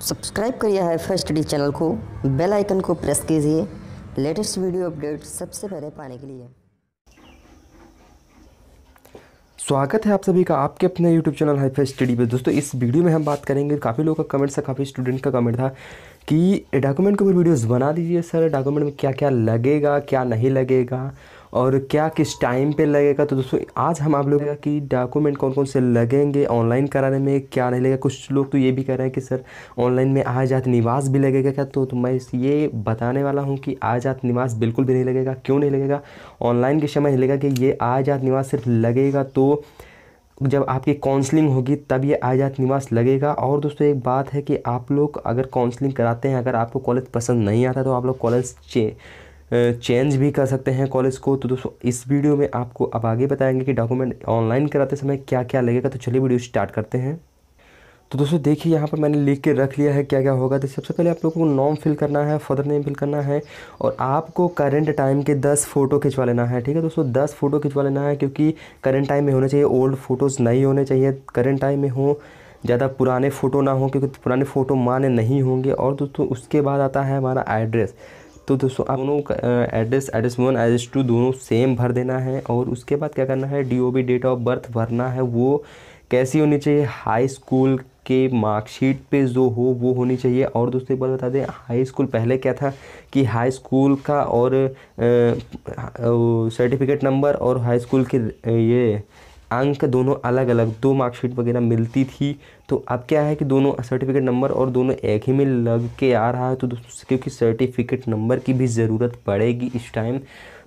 Subscribe करिए hi fi study channel को। Bell icon को प्रेस कीजिए। लेटेस्ट वीडियो अपडेट सबसे पहले पाने के लिए। स्वागत है आप सभी का आपके अपने YouTube channel hi fi study पे। दोस्तों, इस वीडियो में हम बात करेंगे, काफ़ी लोगों का कमेंट था, काफ़ी स्टूडेंट का कमेंट था कि डॉक्यूमेंट के ऊपर वीडियोस बना दीजिए सर डॉक्यूमेंट में क्या क्या लगेगा, क्या नहीं लगेगा? और क्या किस टाइम पे लगेगा? तो दोस्तों आज हम आप लोगों कि डॉक्यूमेंट कौन कौन से लगेंगे ऑनलाइन कराने में क्या नहीं लगेगा? कुछ लोग तो ये भी कह रहे हैं कि सर ऑनलाइन में आजात निवास भी लगेगा क्या? तो, तो मैं ये बताने वाला हूँ कि आजात निवास बिल्कुल भी नहीं लगेगा। क्यों नहीं लगेगा? ऑनलाइन के समय लगेगा कि ये आजात निवास सिर्फ़ लगेगा तो जब आपकी काउंसलिंग होगी तब ये आजात निवास लगेगा। और दोस्तों एक बात है कि आप लोग अगर काउंसलिंग कराते हैं अगर आपको कॉलेज पसंद नहीं आता तो आप लोग कॉलेज चे चेंज भी कर सकते हैं कॉलेज को। तो दोस्तों, इस वीडियो में आपको अब आगे बताएँगे कि डॉक्यूमेंट ऑनलाइन कराते समय क्या क्या लगेगा। तो चलिए वीडियो स्टार्ट करते हैं। तो दोस्तों, देखिए, यहाँ पर मैंने लिख के रख लिया है क्या क्या होगा। तो सबसे पहले आप लोगों को नॉम फिल करना है फादर नेम फिल करना है और आपको करंट टाइम के 10 फ़ोटो खिंचवा लेना है, ठीक है? दोस्तों 10 फ़ोटो खिंचवा लेना है क्योंकि करंट टाइम में होने चाहिए, ओल्ड फ़ोटोज़ नहीं होने चाहिए। करंट टाइम में हो, ज़्यादा पुराने फ़ोटो ना हो क्योंकि पुराने फ़ोटो माने नहीं होंगे। और दोस्तों, उसके बाद आता है हमारा एड्रेस। तो दोस्तों, आप दोनों address address one address two दोनों सेम भर देना है और उसके बाद क्या करना है D O B date of birth भरना है। वो कैसी होनी चाहिए? हाई स्कूल के मार्कशीट पे जो हो, वो होनी चाहिए। और दोस्तों, एक बात बता दें हाई स्कूल पहले क्या था कि हाई स्कूल का और सर्टिफिकेट नंबर और हाई स्कूल के ये अंक दोनों अलग अलग दो मार्कशीट वगैरह मिलती थी तो अब क्या है कि दोनों सर्टिफिकेट नंबर और दोनों एक ही में लग के आ रहा है तो दोस्तों, क्योंकि सर्टिफिकेट नंबर की भी ज़रूरत पड़ेगी इस टाइम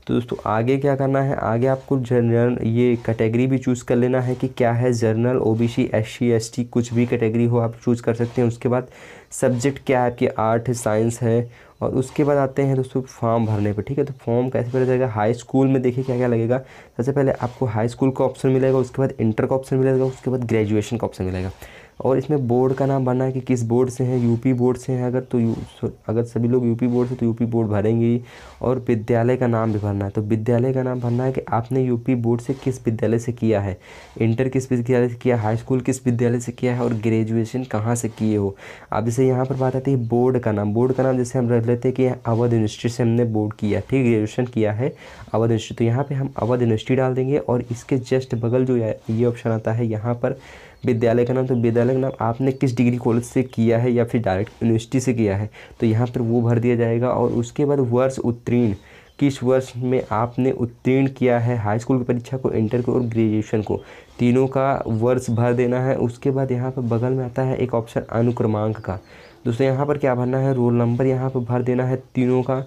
तो दोस्तों, आगे क्या करना है? आगे आपको जर्नल ये कैटेगरी भी चूज़ कर लेना है कि क्या है जर्नल ओबीसी एससी एसटी कुछ भी कैटेगरी हो आप चूज़ कर सकते हैं। उसके बाद सब्जेक्ट क्या है? आपकी आर्ट साइंस है और उसके बाद आते हैं दोस्तों फॉर्म भरने पे, ठीक है? तो फॉर्म कैसे भरा जाएगा? हाई स्कूल में देखिए क्या क्या लगेगा। सबसे पहले आपको हाई स्कूल का ऑप्शन मिलेगा, उसके बाद इंटर का ऑप्शन मिलेगा, उसके बाद ग्रेजुएशन का ऑप्शन मिलेगा। और इसमें बोर्ड का नाम भरना है कि किस बोर्ड से हैं, यूपी बोर्ड से हैं, अगर तो यू अगर सभी लोग यूपी बोर्ड से तो यूपी बोर्ड भरेंगे ही। और विद्यालय का नाम भी भरना है। तो विद्यालय का नाम भरना है कि आपने यूपी बोर्ड से किस विद्यालय से किया है? इंटर किस विद्यालय से किया हाई स्कूल किस विद्यालय से किया है? और ग्रेजुएशन कहाँ से किए हो? अब जैसे यहाँ पर बात आती है बोर्ड का नाम। बोर्ड का नाम जैसे हम रख लेते हैं कि अवध यूनिवर्सिटी से हमने बोर्ड किया ठीक ग्रेजुएशन किया है अवध यूनिवर्सिटी। तो यहाँ पर हम अवध यूनिवर्सिटी डाल देंगे और इसके जस्ट बगल जो ये ऑप्शन आता है, यहाँ पर विद्यालय का नाम तो विद्यालय का नाम आपने किस डिग्री कॉलेज से किया है या फिर डायरेक्ट यूनिवर्सिटी से किया है? तो यहाँ पर वो भर दिया जाएगा और उसके बाद वर्ष उत्तीर्ण, किस वर्ष में आपने उत्तीर्ण किया है हाई स्कूल की परीक्षा को इंटर को और ग्रेजुएशन को? तीनों का वर्ष भर देना है, उसके बाद यहाँ पर बगल में आता है एक ऑप्शन अनुक्रमांक का। दोस्तों, यहाँ पर क्या भरना है? रोल नंबर यहाँ पर भर देना है तीनों का।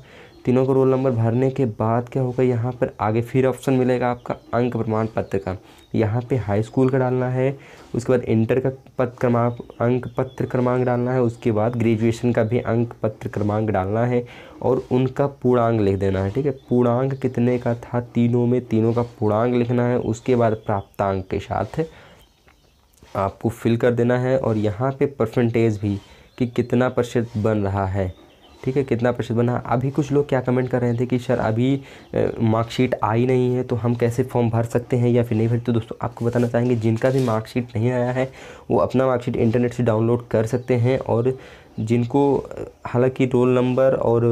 तीनों का रोल नंबर भरने के बाद क्या होगा? यहाँ पर आगे फिर ऑप्शन मिलेगा आपका अंक प्रमाण पत्र का। यहाँ पे हाई स्कूल का डालना है, उसके बाद इंटर का पत्र क्रमांक, अंक पत्र क्रमांक डालना है, उसके बाद ग्रेजुएशन का भी अंक पत्र क्रमांक डालना है और उनका पूर्णांक लिख देना है, ठीक है? पूर्णांक कितने का था? तीनों में तीनों का पूर्णांक लिखना है, उसके बाद प्राप्तांक के साथ आपको फिल कर देना है और यहाँ पे परसेंटेज भी कि कितना प्रतिशत बन रहा है। ठीक है, कितना प्रतिशत बना। अभी कुछ लोग क्या कमेंट कर रहे थे कि, सर, अभी मार्कशीट आई नहीं है तो हम कैसे फॉर्म भर सकते हैं या फिर नहीं भरते तो दोस्तों, आपको बताना चाहेंगे, जिनका भी मार्कशीट नहीं आया है, वो अपना मार्कशीट इंटरनेट से डाउनलोड कर सकते हैं और जिनको हालाँकि रोल नंबर और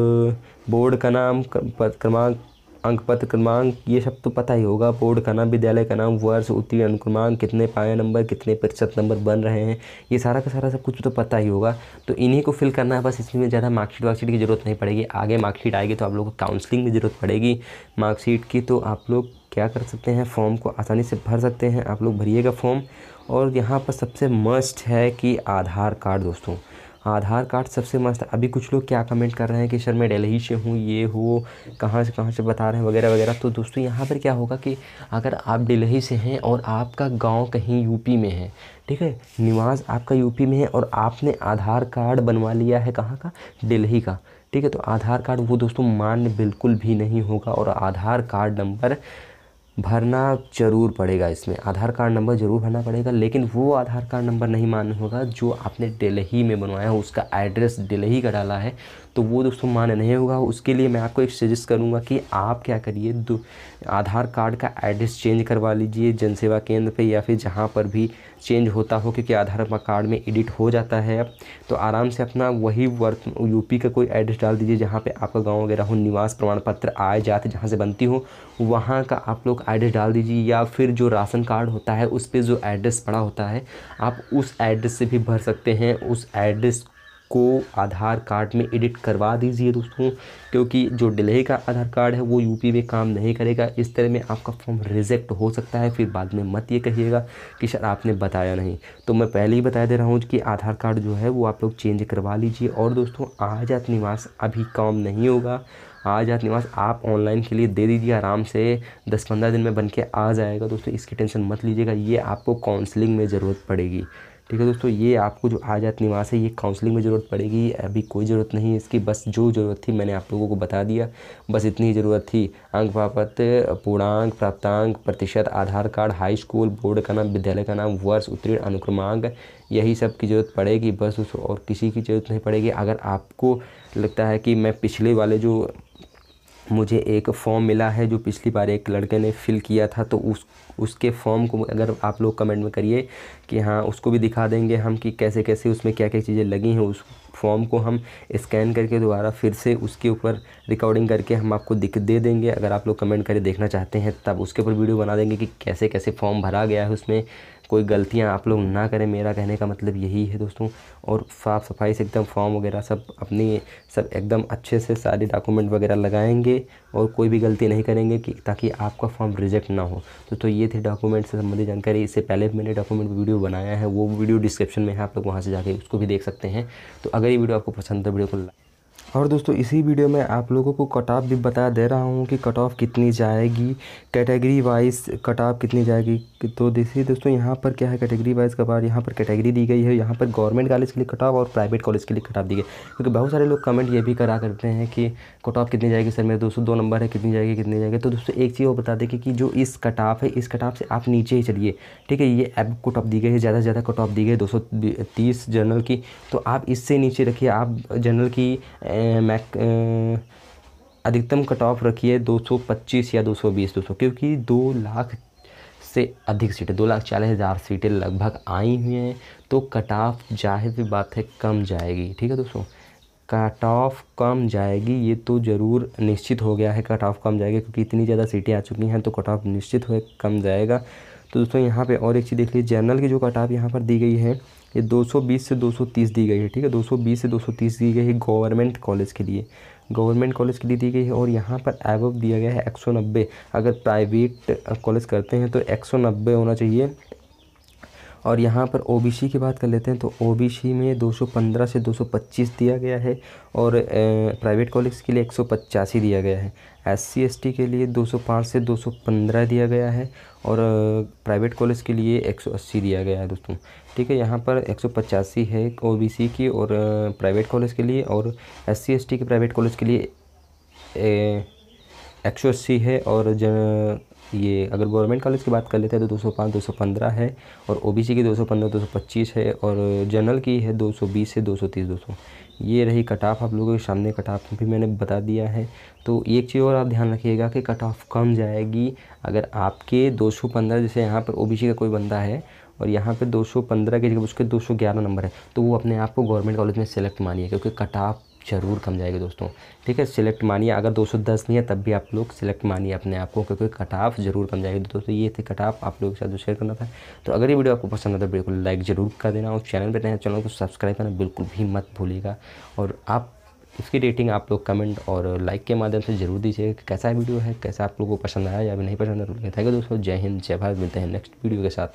बोर्ड का नाम क्रमांक अंक पत्र क्रमांक, ये सब तो पता ही होगा। बोर्ड का नाम, विद्यालय का नाम, वर्ष, उत्तीर्ण अनुक्रमांक कितने पाया नंबर, कितने प्रतिशत नंबर बन रहे हैं, ये सारा का सारा सब कुछ तो पता ही होगा। तो इन्हीं को फिल करना है, बस इसमें ज़्यादा मार्कशीट वार्कशीट की ज़रूरत नहीं पड़ेगी। आगे मार्कशीट आएगी तो आप लोग को काउंसलिंग की ज़रूरत पड़ेगी। मार्कशीट की तो आप लोग क्या कर सकते हैं, फॉर्म को आसानी से भर सकते हैं। आप लोग भरिएगा फॉर्म। और यहाँ पर सबसे मस्ट है कि आधार कार्ड दोस्तों आधार कार्ड सबसे मस्त। अभी कुछ लोग क्या कमेंट कर रहे हैं कि, सर, मैं दिल्ली से हूँ, ये हो, कहाँ से कहाँ से बता रहे हैं? वगैरह वगैरह। तो दोस्तों, यहाँ पर क्या होगा कि अगर आप दिल्ली से हैं और आपका गाँव कहीं यूपी में है, ठीक है? निवास आपका यूपी में है और आपने आधार कार्ड बनवा लिया है कहाँ का? दिल्ली का, ठीक है? तो आधार कार्ड वो दोस्तों मान्य बिल्कुल भी नहीं होगा और आधार कार्ड नंबर भरना ज़रूर पड़ेगा इसमें। आधार कार्ड नंबर ज़रूर भरना पड़ेगा, लेकिन वो आधार कार्ड नंबर नहीं मान्य होगा जो आपने दिल्ली में बनवाया हो, उसका एड्रेस दिल्ली का डाला है। तो वो दोस्तों मान्य नहीं होगा। उसके लिए मैं आपको एक सजेस्ट करूँगा कि आप क्या करिए, दो, आधार कार्ड का एड्रेस चेंज करवा लीजिए जनसेवा केंद्र पे या फिर जहाँ पर भी चेंज होता हो, क्योंकि आधार कार्ड में एडिट हो जाता है अब। तो आराम से अपना वही वर्क यूपी का कोई एड्रेस डाल दीजिए जहाँ पे आपका गाँव वगैरह हो, निवास प्रमाण पत्र आए, जाते जहाँ से बनती हो, वहाँ का आप लोग एड्रेस डाल दीजिए। या फिर जो राशन कार्ड होता है, उस पर जो एड्रेस पड़ा होता है, आप उस एड्रेस से भी भर सकते हैं। उस एड्रेस को आधार कार्ड में एडिट करवा दीजिए दोस्तों, क्योंकि जो डिले का आधार कार्ड है, वो यूपी में काम नहीं करेगा। इस तरह में आपका फॉर्म रिजेक्ट हो सकता है, फिर बाद में मत ये कहिएगा कि सर आपने बताया नहीं। तो मैं पहले ही बता दे रहा हूँ कि आधार कार्ड जो है, वो आप लोग चेंज करवा लीजिए। और दोस्तों आजात निवास अभी काम नहीं होगा। आजात निवास आप ऑनलाइन के लिए दे दीजिए, आराम से दस पंद्रह दिन में बन के आ जाएगा। दोस्तों, इसकी टेंशन मत लीजिएगा, ये आपको काउंसलिंग में ज़रूरत पड़ेगी। ठीक है दोस्तों ये आपको जो आजात निवास है, ये काउंसलिंग में ज़रूरत पड़ेगी, अभी कोई ज़रूरत नहीं है इसकी, बस जो ज़रूरत थी मैंने आप लोगों को बता दिया। बस इतनी ही ज़रूरत थी। अंक प्राप्त पूर्णांक, प्राप्तांक, प्रतिशत, Aadhaar card high school board का नाम, विद्यालय का नाम, वर्ष, उत्तीर्ण, अनुक्रमांक, यही सब की ज़रूरत पड़ेगी। बस उस और किसी की ज़रूरत नहीं पड़ेगी। अगर आपको लगता है कि मैं पिछले वाले जो मुझे एक फॉर्म मिला है जो पिछली बार एक लड़के ने फिल किया था तो उस, उसके फॉर्म को अगर आप लोग कमेंट में करिए कि हाँ उसको भी दिखा देंगे हम कि कैसे कैसे उसमें क्या क्या चीज़ें लगी हैं। उस फॉर्म को हम स्कैन करके दोबारा फिर से उसके ऊपर रिकॉर्डिंग करके हम आपको दिख, दे देंगे। अगर आप लोग कमेंट करके देखना चाहते हैं, तब उसके ऊपर वीडियो बना देंगे कि कैसे कैसे फॉर्म भरा गया है उसमें। कोई गलतियाँ आप लोग ना करें, मेरा कहने का मतलब यही है दोस्तों। और साफ़ सफ़ाई से एकदम फॉर्म वगैरह सब अपनी, सब एकदम अच्छे से सारे डॉक्यूमेंट वगैरह लगाएँगे और कोई भी गलती नहीं करेंगे कि, ताकि आपका फॉर्म रिजेक्ट ना हो। तो तो ये थे डॉक्यूमेंट से संबंधित जानकारी। इससे पहले मैंने डॉक्यूमेंट वीडियो बनाया है, वो वीडियो डिस्क्रिप्शन में है, आप लोग वहाँ से जाके उसको भी देख सकते हैं। तो अगर ये वीडियो आपको पसंद है, वीडियो को और दोस्तों इसी वीडियो में आप लोगों को कट ऑफ़ भी बता दे रहा हूँ कि कट ऑफ़ कितनी जाएगी कैटेगरी वाइज कट ऑफ़ कितनी जाएगी तो देखिए दोस्तों यहाँ पर क्या है कैटेगरी वाइज का बार यहाँ पर कैटेगरी दी गई है यहाँ पर गवर्नमेंट कॉलेज के लिए कट ऑफ़ और प्राइवेट कॉलेज के लिए कट ऑफ़ दी गई क्योंकि बहुत सारे लोग कमेंट ये भी करा करते हैं कि कट ऑफ़ कितनी जाएगी सर मेरे दोस्तों दो नंबर है कितनी जाएगी कितनी जाएगी तो दोस्तों एक चीज़ वो बता दें कि जो इस कट ऑफ़ है इस कट ऑफ़ से आप नीचे ही चलिए ठीक है ये एब कट ऑफ़ दी गई है ज़्यादा से ज़्यादा कट ऑफ़ दी गई है दो जनरल की तो आप इससे नीचे रखिए आप जनरल की मैक अधिकतम कट ऑफ़ रखिए 225 या 220 दोस्तों, क्योंकि दो लाख से अधिक सीटें दो लाख चालीस हज़ार सीटें लगभग आई हुई हैं तो कट ऑफ़ ज़ाहिर सी बात है कम जाएगी, ठीक है दोस्तों? कट ऑफ़ कम जाएगी, ये तो ज़रूर निश्चित हो गया है कट ऑफ़ कम जाएगी, क्योंकि इतनी ज़्यादा सीटें आ चुकी हैं तो कट ऑफ़ निश्चित हो, कम जाएगा। तो दोस्तों, यहाँ पे और एक चीज़ देख लीजिए जनरल की जो कट ऑफ़ यहाँ पर दी गई है ये 220 से 230 दी गई है, ठीक है? 220 से 230 दी गई है गवर्नमेंट कॉलेज के लिए। गवर्नमेंट कॉलेज के लिए दी गई है और यहाँ पर एवब दिया गया है 190 अगर प्राइवेट कॉलेज करते हैं तो 190 होना चाहिए। और यहाँ पर ओबीसी की बात कर लेते हैं तो ओबीसी में 215 से 225 दिया गया है और प्राइवेट कॉलेज के लिए एक सौ पचासी दिया गया है। एस सी के लिए 205 से 215 दिया गया है और प्राइवेट कॉलेज के लिए 180 दिया गया है दोस्तों। ठीक है, यहाँ पर एक सौ पचासी है ओबीसी की और प्राइवेट कॉलेज के लिए और एस सी के प्राइवेट कॉलेज के लिए एक सौ अस्सी है और ये अगर गवर्नमेंट कॉलेज की बात कर लेते हैं तो 205 215 है और ओबीसी की 215 225 है और जनरल की है 220 से 230 दोस्तों ये रही कट ऑफ़ आप लोगों के सामने कट ऑफ़ भी मैंने बता दिया है। तो एक चीज़ और आप ध्यान रखिएगा कि कट ऑफ़ कम जाएगी। अगर आपके 215 जैसे यहाँ पर ओबीसी का कोई बंदा है और यहाँ पे 215 की जगह, उसके 211 नंबर है। तो वो अपने आप को गवर्नमेंट कॉलेज में सेलेक्ट मानिए, क्योंकि कट ऑफ़ ज़रूर कम जाएगी दोस्तों। ठीक है सिलेक्ट मानिए। अगर 210 नहीं है, तब भी आप लोग सिलेक्ट मानिए अपने आप को, क्योंकि कट ऑफ़ ज़रूर कम जाएगी। दोस्तों, ये थे कट ऑफ़ आप लोगों के साथ शेयर करना था। तो अगर ये वीडियो आपको पसंद आता तो बिल्कुल लाइक ज़रूर कर देना। और चैनल पर नए चैनल को सब्सक्राइब करना बिल्कुल भी मत भूलिएगा। और आप, इसकी रेटिंग आप लोग कमेंट और लाइक के माध्यम से ज़रूर दीजिए कि कैसा वीडियो है, कैसा आप लोगों को पसंद आया या नहीं पसंद है थैंक यू दोस्तों। जय हिंद, जय भारत। मिलते हैं नेक्स्ट वीडियो के साथ।